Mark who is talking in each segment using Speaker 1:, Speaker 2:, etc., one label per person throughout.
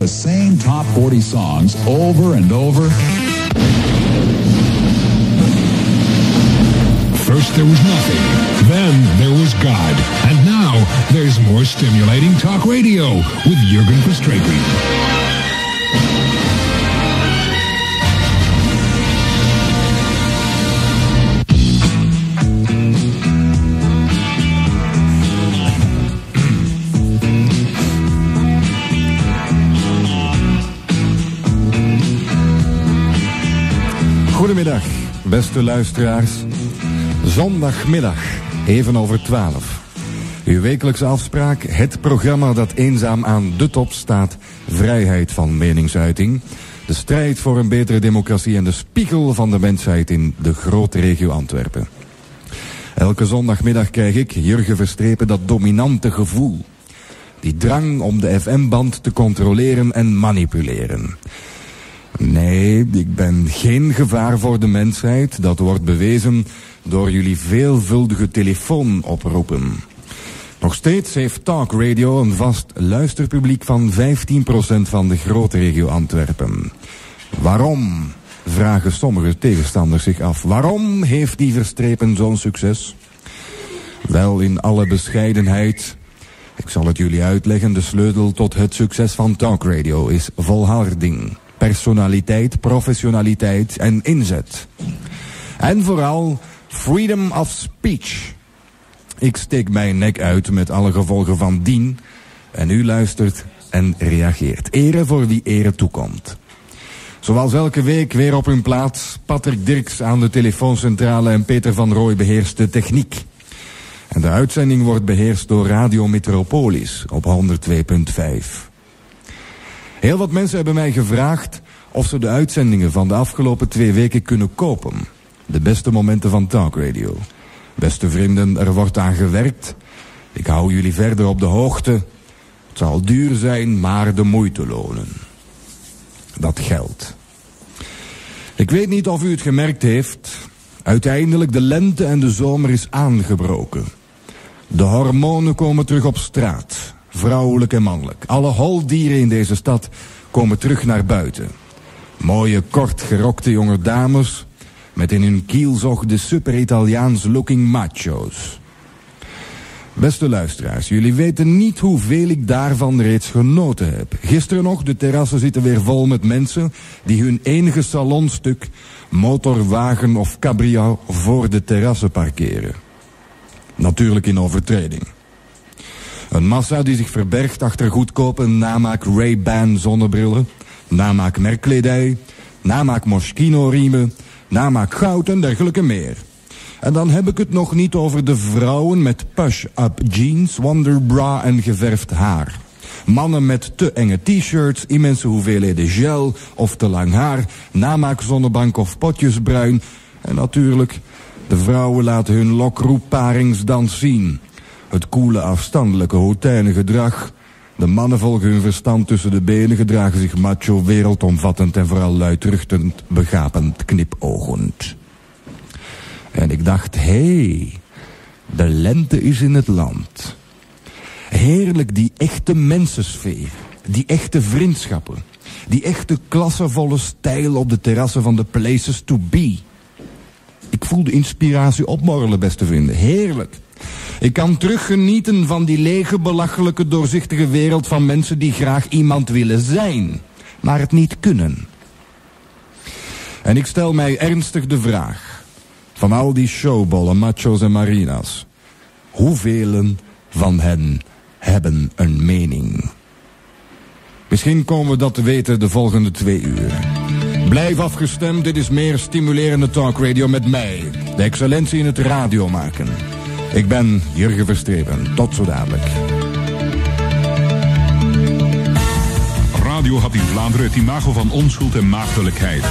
Speaker 1: The same top 40 songs over and over.
Speaker 2: First there was nothing, then there was God, and now there's more stimulating talk radio with Jurgen Verstrepen.
Speaker 3: Goedemiddag, beste luisteraars. Zondagmiddag, even over 12. Uw wekelijkse afspraak, het programma dat eenzaam aan de top staat. Vrijheid van meningsuiting. De strijd voor een betere democratie en de spiegel van de mensheid in de grote regio Antwerpen. Elke zondagmiddag krijg ik, Jurgen Verstrepen, dat dominante gevoel. Die drang om de FM-band te controleren en manipuleren. Nee, ik ben geen gevaar voor de mensheid. Dat wordt bewezen door jullie veelvuldige telefoonoproepen. Nog steeds heeft Talk Radio een vast luisterpubliek van 15% van de grote regio Antwerpen. Waarom? Vragen sommige tegenstanders zich af. Waarom heeft die verstrepen zo'n succes? Wel, in alle bescheidenheid. Ik zal het jullie uitleggen. De sleutel tot het succes van Talk Radio is volharding personaliteit, professionaliteit en inzet. En vooral freedom of speech. Ik steek mijn nek uit met alle gevolgen van dien. En u luistert en reageert. Ere voor wie ere toekomt. Zoals elke week weer op hun plaats. Patrick Dirks aan de telefooncentrale en Peter van Rooij beheerst de techniek. En de uitzending wordt beheerst door Radio Metropolis op 102.5. Heel wat mensen hebben mij gevraagd of ze de uitzendingen van de afgelopen twee weken kunnen kopen. De beste momenten van Talk Radio. Beste vrienden, er wordt aan gewerkt. Ik hou jullie verder op de hoogte. Het zal duur zijn, maar de moeite lonen. Dat geldt. Ik weet niet of u het gemerkt heeft. Uiteindelijk de lente en de zomer is aangebroken. De hormonen komen terug op straat vrouwelijk en mannelijk. Alle holdieren in deze stad komen terug naar buiten. Mooie, kort gerokte jonge dames met in hun kielzog de super-Italiaans-looking macho's. Beste luisteraars, jullie weten niet hoeveel ik daarvan reeds genoten heb. Gisteren nog, de terrassen zitten weer vol met mensen die hun enige salonstuk, motorwagen of cabrio voor de terrassen parkeren. Natuurlijk in overtreding. Een massa die zich verbergt achter goedkope namaak Ray-Ban zonnebrillen, namaak merkkledij, namaak Moschino-riemen, namaak goud en dergelijke meer. En dan heb ik het nog niet over de vrouwen met push-up jeans, wonderbra en geverfd haar. Mannen met te enge t-shirts, immense hoeveelheden gel of te lang haar, namaak zonnebank of potjesbruin. En natuurlijk, de vrouwen laten hun lokroep zien. Het koele afstandelijke houtijne gedrag. De mannen volgen hun verstand tussen de benen, gedragen zich macho, wereldomvattend en vooral luidruchtend, begapend, knipogend. En ik dacht, hé, hey, de lente is in het land. Heerlijk die echte mensensfeer, die echte vriendschappen, die echte klassevolle stijl op de terrassen van de places to be. Ik voel de inspiratie opmorrelen, beste vrienden. Heerlijk. Ik kan teruggenieten van die lege, belachelijke, doorzichtige wereld van mensen die graag iemand willen zijn, maar het niet kunnen. En ik stel mij ernstig de vraag, van al die showballen, macho's en marina's, hoeveel van hen hebben een mening? Misschien komen we dat te weten de volgende twee uur. Blijf afgestemd, dit is meer stimulerende talkradio met mij. De excellentie in het radio maken. Ik ben Jurgen Verstrepen. Tot zo dadelijk.
Speaker 4: Radio had in Vlaanderen het imago van onschuld en maagdelijkheid.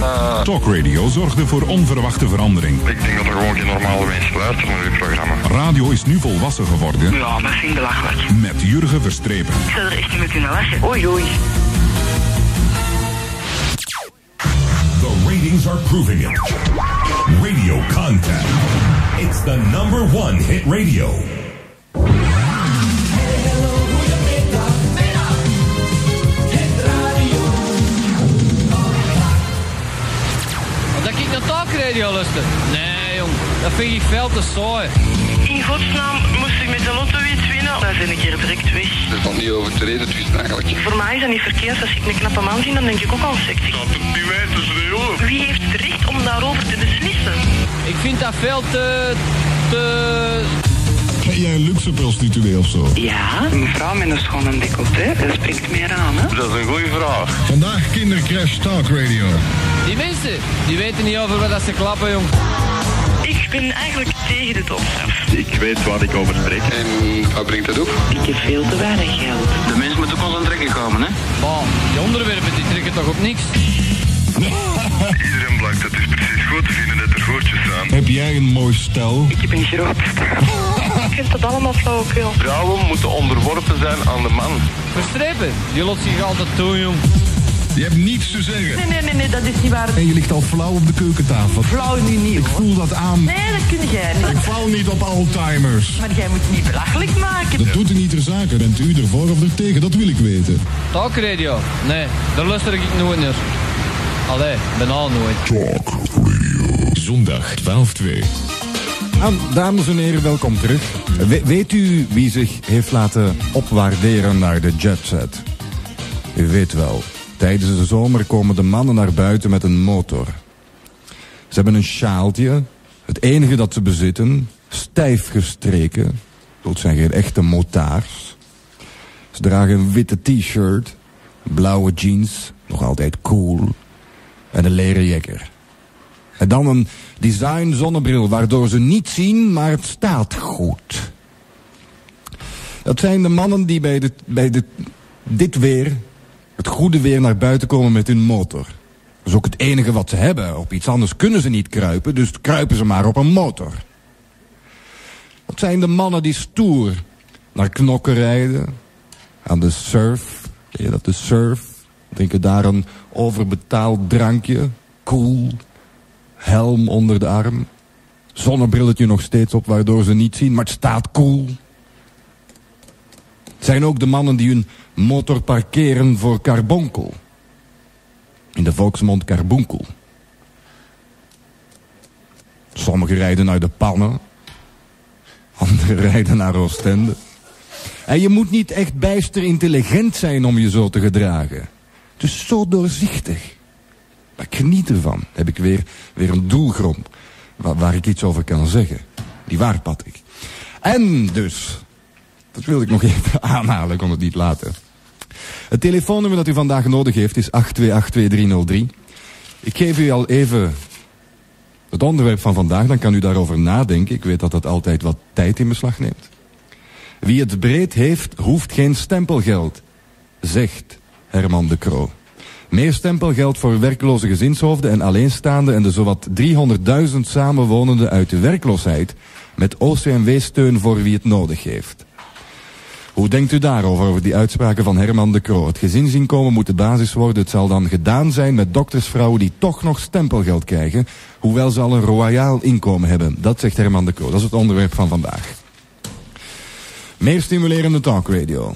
Speaker 4: Uh, Talk Radio zorgde voor onverwachte verandering.
Speaker 5: Ik denk dat er gewoon geen normale mensen luisteren naar dit programma.
Speaker 4: Radio is nu volwassen geworden.
Speaker 6: Ja, dat vind ik belachelijk.
Speaker 4: Met Jurgen Verstrepen.
Speaker 6: Ik zou er echt niet mee kunnen lachen. Oei, oei.
Speaker 7: The ratings are proving it. Radio content. It's the number one hit radio.
Speaker 8: Dat ik naar talkradio luister? Nee, jong. Dat vind ik veel te saai.
Speaker 6: In godsnaam moest ik met de lotto iets winnen. Daar zijn ik hier direct weg.
Speaker 5: Dat is nog niet overtreden, is eigenlijk.
Speaker 6: Voor mij is dat niet verkeerd. Als ik een knappe man zie, dan denk ik ook al sexy.
Speaker 5: Dat het niet
Speaker 6: Wie heeft het recht om daarover te beslissen?
Speaker 8: Ik vind dat veel te... te...
Speaker 2: Ben jij een luxe prostituee of zo?
Speaker 6: Ja, een vrouw met een schone decolleté, dat spreekt meer aan, hè?
Speaker 5: Dat is een goede vraag.
Speaker 2: Vandaag Kindercrash Talk Radio.
Speaker 8: Die mensen, die weten niet over wat dat ze klappen, jong.
Speaker 6: Ik ben eigenlijk tegen de doodstraf.
Speaker 5: Ik weet waar ik over spreek. En wat brengt dat op?
Speaker 6: Ik heb veel te weinig geld.
Speaker 5: De mens moet ook wel aan trekken komen, hè?
Speaker 8: Bon, die onderwerpen die trekken toch op niks?
Speaker 5: Iedereen blijkt het is precies goed te vinden dat er voortjes staan.
Speaker 2: Heb jij een mooi stel?
Speaker 6: Ik heb een groot Ik vind dat allemaal flauwekul.
Speaker 5: Vrouwen moeten onderworpen zijn aan de man.
Speaker 8: Verstrepen, die lot zich altijd toe, jong.
Speaker 2: Je hebt niets te zeggen.
Speaker 6: Nee, nee, nee, nee, dat is niet waar.
Speaker 2: En je ligt al flauw op de keukentafel.
Speaker 6: Flauw nu niet,
Speaker 2: Ik
Speaker 6: hoor.
Speaker 2: voel dat aan.
Speaker 6: Nee, dat kun jij
Speaker 2: Ik
Speaker 6: niet.
Speaker 2: val niet op oldtimers.
Speaker 6: Maar jij moet niet belachelijk maken.
Speaker 2: Dat doet er niet ter zake. Bent u ervoor of er tegen? Dat wil ik weten.
Speaker 8: Talkradio? Nee, daar luister ik nooit naar. Allee, bijna nooit.
Speaker 2: Zondag 12-2.
Speaker 3: Ah, dames en heren, welkom terug. We- weet u wie zich heeft laten opwaarderen naar de jetset? U weet wel, tijdens de zomer komen de mannen naar buiten met een motor. Ze hebben een sjaaltje, het enige dat ze bezitten, stijf gestreken. Dat zijn geen echte motaars. Ze dragen een witte t-shirt, blauwe jeans, nog altijd cool, en een leren jekker. En dan een design zonnebril waardoor ze niet zien, maar het staat goed. Dat zijn de mannen die bij, de, bij de, dit weer, het goede weer, naar buiten komen met hun motor. Dat is ook het enige wat ze hebben. Op iets anders kunnen ze niet kruipen, dus kruipen ze maar op een motor. Dat zijn de mannen die stoer naar knokken rijden, aan de surf. Ken je dat, de surf? Drinken daar een overbetaald drankje, cool, helm onder de arm. Zonnebrilletje nog steeds op, waardoor ze niet zien, maar het staat cool. Het zijn ook de mannen die hun motor parkeren voor carbonkel. In de volksmond carbonkel. Sommigen rijden naar de pannen. Anderen rijden naar Oostende. En je moet niet echt bijster intelligent zijn om je zo te gedragen. Is zo doorzichtig. Maar ik geniet ervan. Heb ik weer, weer een doelgrond waar, waar ik iets over kan zeggen. Die waarpad ik. En dus, dat wil ik nog even aanhalen, ik kon het niet laten. Het telefoonnummer dat u vandaag nodig heeft is 8282303. Ik geef u al even het onderwerp van vandaag, dan kan u daarover nadenken. Ik weet dat dat altijd wat tijd in beslag neemt. Wie het breed heeft, hoeft geen stempelgeld, zegt Herman de Croo. Meer stempelgeld voor werkloze gezinshoofden en alleenstaanden en de zowat 300.000 samenwonenden uit de werkloosheid met OCMW-steun voor wie het nodig heeft. Hoe denkt u daarover, over die uitspraken van Herman de Croo? Het gezinsinkomen moet de basis worden. Het zal dan gedaan zijn met doktersvrouwen die toch nog stempelgeld krijgen, hoewel ze al een royaal inkomen hebben. Dat zegt Herman de Croo. Dat is het onderwerp van vandaag. Meer stimulerende talkradio.